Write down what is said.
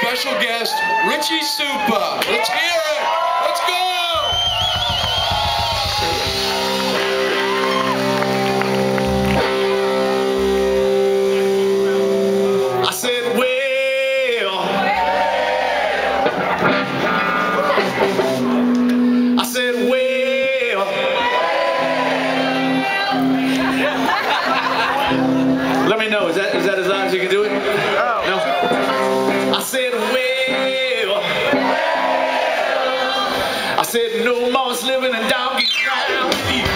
special guest, Richie Supa. Let's hear it. Let's go. was living in doggy style.